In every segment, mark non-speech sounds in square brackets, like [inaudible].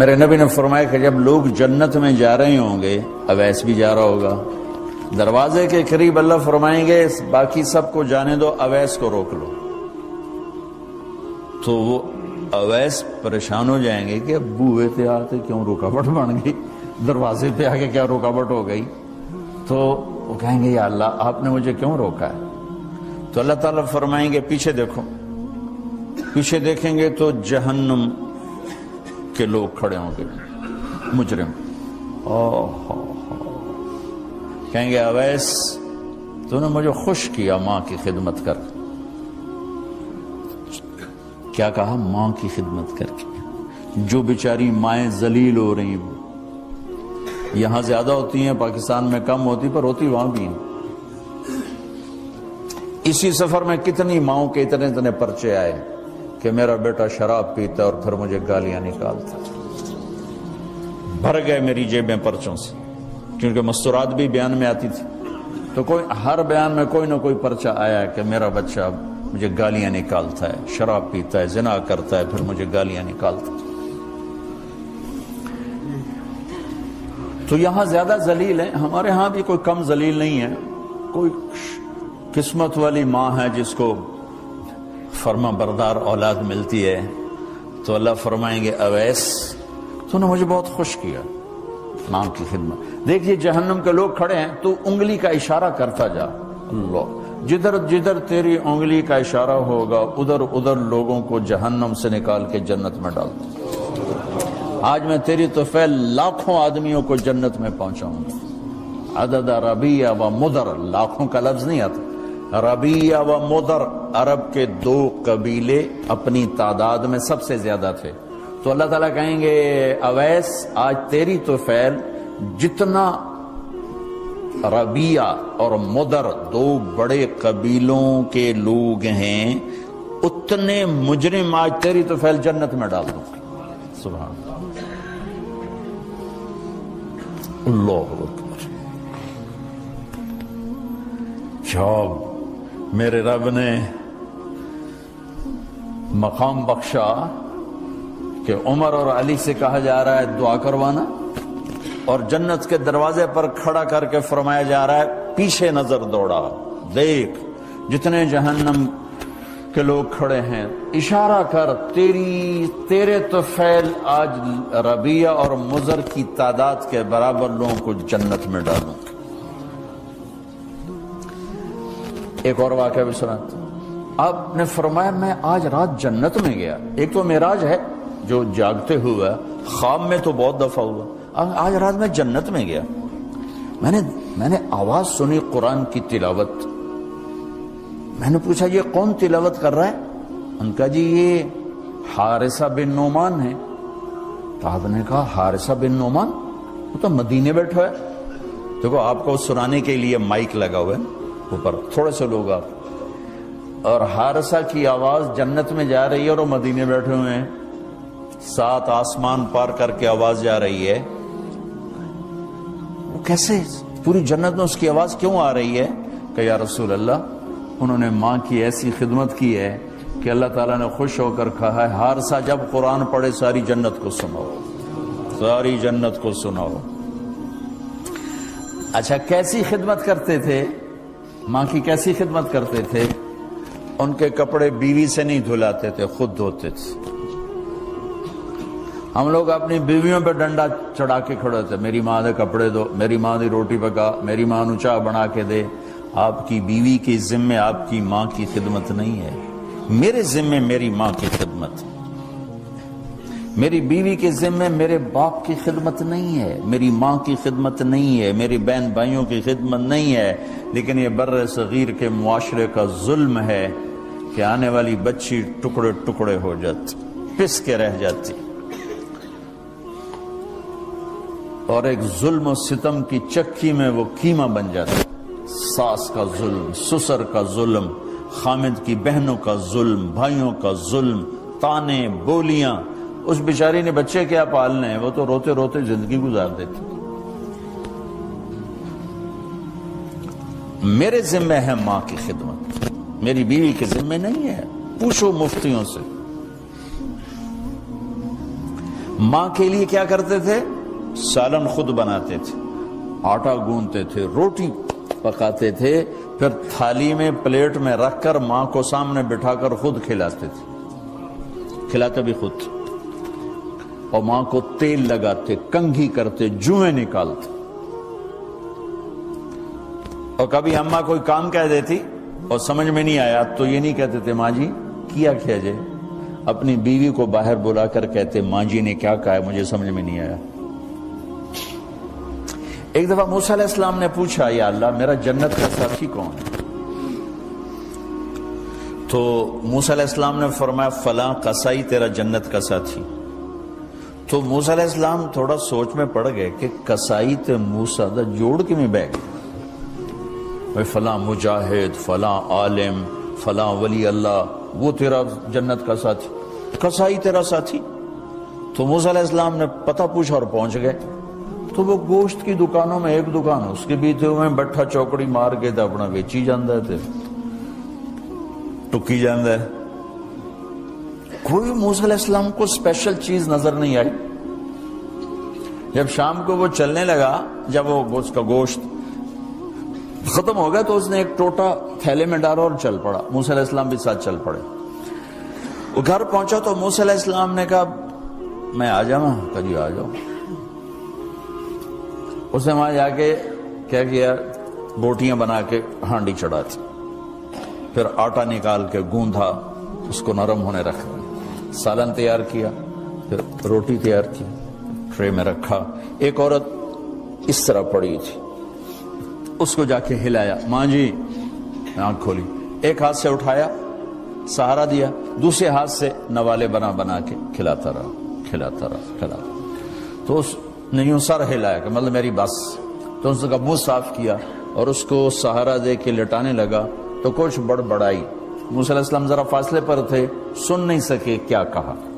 मेरे नबी ने फरमाया कि जब लोग जन्नत में जा रहे होंगे अवैस भी जा रहा होगा। दरवाजे के करीब अल्लाह फरमाएँगे, बाकी सबको जाने दो अवैस को रोक लो। तो वो अवैस परेशान हो जाएँगे कि बूहे थे आते क्यों रुकावट बन गई? दरवाजे पे आके क्या रुकावट हो गई? तो वो कहेंगे, या अल्लाह, आपने मुझे क्यों रोका है? तो अल्लाह ताला फरमाएँगे, पीछे देखो। पीछे देखेंगे तो जहन्नम के लोग खड़े होंगे मुजरिम। ओह। कहेंगे अवैस तूने मुझे खुश किया माँ की खिदमत कर। क्या कहा? माँ की खिदमत करके। जो बेचारी माएँ जलील हो रही हैं। यहाँ ज़्यादा होती हैं पाकिस्तान में कम होती पर होती वहाँ भी हैं। इसी सफ़र में कितनी माओ के इतने इतने पर्चे आए। कि मेरा बेटा शराब पीता और फिर मुझे गालियाँ निकालता भर गए मेरी जेबें पर्चों से। क्योंकि मस्तूरात भी बयान में आती थी। तो कोई, हर बयान में कोई ना कोई पर्चा आया कि मेरा बच्चा मुझे गालियाँ निकालता है, शराब पीता है, जिना करता है, फिर मुझे गालियाँ निकालता है। तो यहाँ ज़्यादा जलील है। हमारे यहाँ भी कोई कम जलील नहीं है। कोई किस्मत वाली माँ है जिसको फर्मा बरदार औलाद मिलती है तो अल्लाह फरमाएँगे, अवैस, तूने मुझे बहुत खुश किया। माँ की खिदमत। देखिए, जहन्नम के लोग खड़े हैं तो उंगली का इशारा करता जा। अल्लाह, जिधर जिधर तेरी उंगली का इशारा होगा, उधर उधर लोगों को जहन्नम से निकाल के जन्नत में डाल आज मैं तेरी तोफैल लाखों आदमियों को जन्नत में पहुंचाऊँगा। अदद रबिया व मुदर, लाखों का लफ्ज नहीं आता। रबिया व मुदर अरब के दो कबीले अपनी तादाद में सबसे ज़्यादा थे। तो अल्लाह ताला कहेंगे, अवैस, आज तेरी तो फैल, जितना रबिया और मुदर दो बड़े कबीलों के लोग हैं, उतने मुजरिम आज तेरी तो फैल जन्नत में डाल दूँगा। सुबह अल्लाह। जब मेरे रब ने मकाम बख्शा कि उमर और अली से कहा जा रहा है, दुआ करवाना। और जन्नत के दरवाजे पर खड़ा करके फरमाया जा रहा है, पीछे नज़र दौड़ा। देख, जितने जहन्नम के लोग खड़े हैं। इशारा कर, तेरी, तेरे तो फैल आज रबिया और मुजर की तादाद के बराबर लोगों को जन्नत में डालू। एक और वाक्य भी सुना। आपने फरमाया, मैं आज रात जन्नत में गया। एक तो मेराज है, जो जागते हुए, खाम में तो बहुत दफ़ा हुआ। आज रात में जन्नत में गया। मैंने मैंने आवाज़ सुनी कुरान की तिलावत। मैंने पूछा, ये कौन तिलावत कर रहा है? उनका जी, ये हारिसा बिन नोमान है। तो आपने कहा, हारिसा बिन नोमान? वो तो मदीने बैठा है। देखो तो आपको सुनाने के लिए माइक लगा हुआ है। ऊपर। थोड़े से लोग आप। और हारसा की आवाज़ जन्नत में जा रही है और वो मदीने बैठे हुए हैं। सात आसमान पार करके आवाज़ जा रही है। वो कैसे पूरी जन्नत में उसकी आवाज़ क्यों आ रही है? कि या रसूल अल्लाह उन्होंने माँ की ऐसी खिदमत की है कि अल्लाह ताला ने खुश होकर कहा है, हारसा जब कुरान पढ़े, सारी जन्नत को सुनाओ। सारी जन्नत को सुनाओ। अच्छा कैसी खिदमत करते थे? माँ की कैसी खिदमत करते थे? उनके कपड़े बीवी से नहीं धुलाते थे, खुद धोते थे। हम लोग अपनी बीवियों पे डंडा चढ़ा के खड़े थे। मेरी माँ ने कपड़े दो, मेरी माँ ने रोटी पका, मेरी माँ ने चाह बना के दे। आपकी बीवी के जिम्मे आपकी माँ की खिदमत नहीं है। मेरे जिम्मे मेरी माँ की खिदमत। मेरी बीवी के जिम्मे मेरे बाप की खिदमत नहीं है, मेरी माँ की खिदमत नहीं है, मेरी बहन भाइयों की खिदमत नहीं है, लेकिन ये बर सगीर के मुआरे का जुल्म है कि आने वाली बच्ची टुकड़े टुकड़े हो जाती, पिस के रह जाती। और एक जुल्म सितम की चक्की में वो कीमा बन जाता। सास का जुल्म, सुसर का जुल्म, खामिद की बहनों का जुल्म, भाइयों का जुल्म, ताने, बोलियाँ उस बेचारी ने बच्चे क्या पालने हैं? वो तो रोते रोते ज़िंदगी गुजार देती मेरे जिम्मे है माँ की खिदमत। मेरी बीवी के जिम्मे नहीं है। पूछो मुफ्तियों से। माँ के लिए क्या करते थे? सालन खुद बनाते थे। आटा गूंदते थे, रोटी पकाते थे, फिर थाली में प्लेट में रखकर माँ को सामने बिठाकर खुद खिलाते थे। खिलाते भी खुद। और माँ को तेल लगाते, कंघी करते, जुए निकालते। और कभी अम्मा कोई काम कह देती और समझ में नहीं आया तो ये नहीं कहते थे, माँ जी, किया क्या जे? अपनी बीवी को बाहर बुलाकर कहते, माँ जी ने क्या कहा मुझे समझ में नहीं आया। एक दफ़ा मूसा इस्लाम ने पूछा, या अल्लाह, मेरा जन्नत का साथी कौन है? तो मूसा इस्लाम ने फरमाया, फला कसाई तेरा जन्नत का साथी। तो मूसा इस्लाम थोड़ा सोच में पड़ गए कि कसाई ते मूसा दा जोड़ कि बह भाई, फला मुजाहिद, फला आलिम, फला वली अल्लाह, वो तेरा जन्नत का साथी, कसाई तेरा साथी। तो मूसा इस्लाम ने पता पूछा और पहुँच गए। तो वो गोश्त की दुकानों में, एक दुकान, उसके थे मैं बट्ठा चौकड़ी मार के तो अपना बेची जाता थे टुकी जाता है। कोई मूसल इस्लाम को स्पेशल चीज़ नज़र नहीं आई। जब शाम को वो चलने लगा, जब वो उसका गोश्त खत्म हो गया तो उसने एक टोटा थैले में डाला और चल पड़ा। मूसल इस्लाम भी साथ चल पड़े। वो घर पहुँचा तो मूसल इस्लाम ने कहा, मैं आ जाऊँ? कभी आ जाओ। उसने वहाँ जाके क्या किया बोटियाँ बना के हांडी चढ़ा थी फिर आटा निकाल के गूंधा, उसको नरम होने रख सालन तैयार किया, फिर रोटी तैयार की। ट्रे में रखा। एक औरत इस तरह पड़ी थी। उसको जाके हिलाया, माँ जी। आँख खोली। एक हाथ से उठाया, सहारा दिया, दूसरे हाथ से नवाले बना बना के खिलाता रहा खिलाता रहा, खिलाता तो उस ने यूँ सर हिलाया कि मतलब मेरी बस। तो उसका मुँह साफ़ किया। और उसको सहारा दे के लटाने लगा। तो कुछ बड़बड़ाई। मूसलाम जरा फासले पर थे, सुन नहीं सके क्या कहा।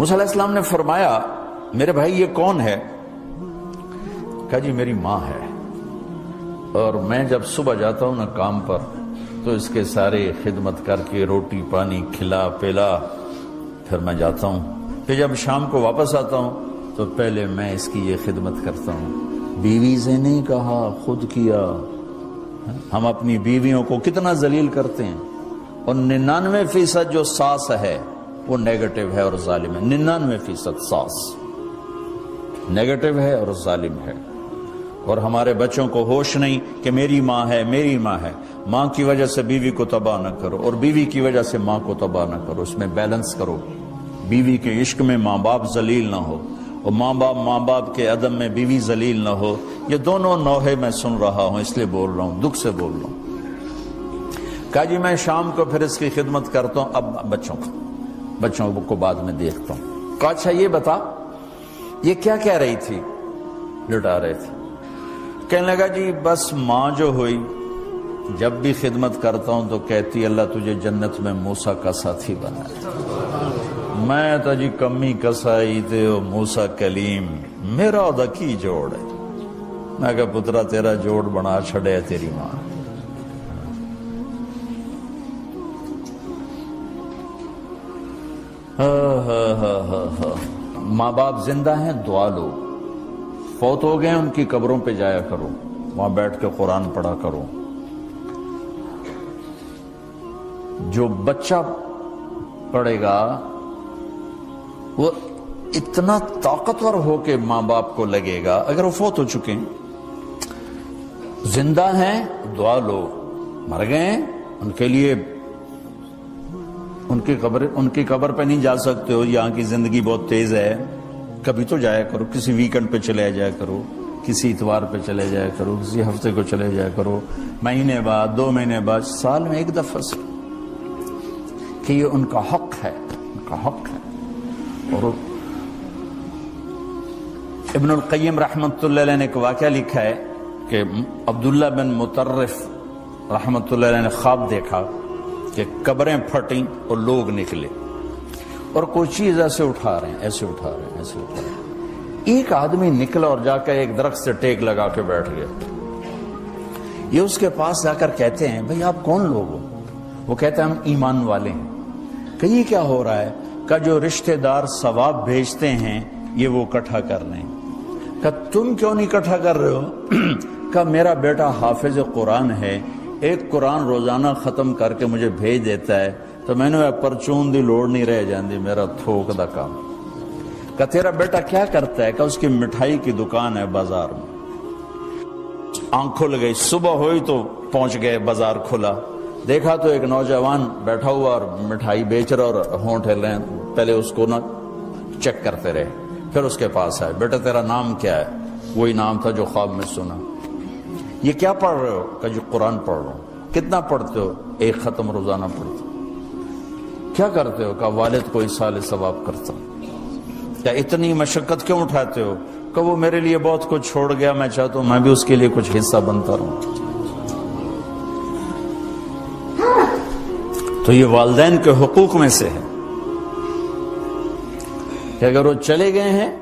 मूसलाम ने फरमाया, मेरे भाई, ये कौन है? कहा, जी, मेरी माँ है। और मैं जब सुबह जाता हूँ ना काम पर तो इसके सारे खिदमत करके रोटी, पानी, खिला, पिला, फिर मैं जाता हूँ। फिर जब शाम को वापस आता हूँ तो पहले मैं इसकी ये खिदमत करता हूँ। बीवी से नहीं कहा, खुद किया। हम अपनी बीवियों को कितना जलील करते हैं। और निन्यानवे फ़ीसद जो सास है वो नेगेटिव है और जालिम है। निन्यानवे फ़ीसद सास। नेगेटिव है और जालिम है। और हमारे बच्चों को होश नहीं कि मेरी माँ है, मेरी माँ है। माँ की वजह से बीवी को तबाह न करो और बीवी की वजह से माँ को तबाह न करो। उसमें बैलेंस करो। बीवी के इश्क में माँ बाप जलील ना हो और माँ बाप माँ बाप के अदम में बीवी जलील ना हो। ये दोनों नौहे मैं सुन रहा हूँ, इसलिए बोल रहा हूँ, दुख से बोल रहा हूँ। कहा जी, मैं शाम को फिर इसकी खिदमत करता हूँ। अब बच्चों को। बच्चों को बाद में देखता हूँ। अच्छा ये बता, ये क्या कह रही थी? लुटा रहे थे। कहने लगा, जी, बस माँ जो हुई, जब भी खिदमत करता हूँ तो कहती अल्लाह तुझे जन्नत में मूसा का साथी बनाए मैं तो जी कमी कसाई ते मूसा कलीम, मेरा ओदा की जोड़ है? मैं कहा, पुत्रा, तेरा जोड़ बना, छड़े तेरी माँ। माँ बाप ज़िंदा हैं, दुआ लो। फौत हो गए, उनकी कब्रों पे जाया करो। वहाँ बैठ के कुरान पढ़ा करो। जो बच्चा पढ़ेगा, वो इतना ताकतवर हो के माँ बाप को लगेगा, अगर वो फोत हो चुके हैं। ज़िंदा हैं, दुआ लो। मर गए उनके लिए उनकी कब्र उनकी कब्र पे नहीं जा सकते हो, यहाँ की ज़िंदगी बहुत तेज है। कभी तो जाया करो, किसी वीकेंड पे चले जाया करो, किसी इतवार पे चले जाया करो, किसी हफ़्ते को चले जाया करो। महीने बाद, दो महीने बाद, साल में एक दफ़ा कि ये उनका हक है, उनका हक है। और इब्नुल कय्यम रहमत ने एक वाक्य लिखा है कि अब्दुल्ला बिन मुतरफ रहमत ने ख्वाब देखा। कि कब्रें फटी और लोग निकले। और कोई चीज़ ऐसे उठा रहे हैं, ऐसे उठा रहे हैं, ऐसे उठा रहे हैं। एक आदमी निकला और जाकर एक दरख्त से टेक लगा के बैठ गया। ये उसके पास जाकर कहते हैं, भाई आप कौन लोग हो? वो कहते हैं, हम ईमान वाले हैं। कहीं क्या हो रहा है? का जो रिश्तेदार सवाब भेजते हैं, ये वो इकट्ठा कर रहे हैं। का तुम क्यों नहीं इकट्ठा कर रहे हो? [clears throat] का मेरा बेटा हाफिज कुरान है एक कुरान रोज़ाना खत्म करके मुझे भेज देता है तो मैंने परचून दी, लोड़ नहीं रह जाती, मेरा थोक का काम। का तेरा बेटा क्या करता है? का उसकी मिठाई की दुकान है बाज़ार में। आँख खुल गई सुबह हुई तो पहुँच गए, बाज़ार खुला। देखा तो एक नौजवान बैठा हुआ और मिठाई बेच रहा और होंठ रहे पहले उसको ना चेक करते रहे, फिर उसके पास आए, बेटा तेरा नाम क्या है? वही नाम था जो ख्वाब में सुना। ये क्या पढ़ रहे हो? का जो कुरान पढ़ रहा हूँ। कितना पढ़ते हो? एक खत्म रोज़ाना पढ़ते हो। क्या करते हो? का वालिद को इस साल सवाब करता क्या इतनी मशक्कत क्यों उठाते हो? कि वो मेरे लिए बहुत कुछ छोड़ गया, मैं चाहता हूँ, मैं भी उसके लिए कुछ हिस्सा बनता रहूँ। तो ये वालदेन के हकूक में से है। कि अगर वो चले गए हैं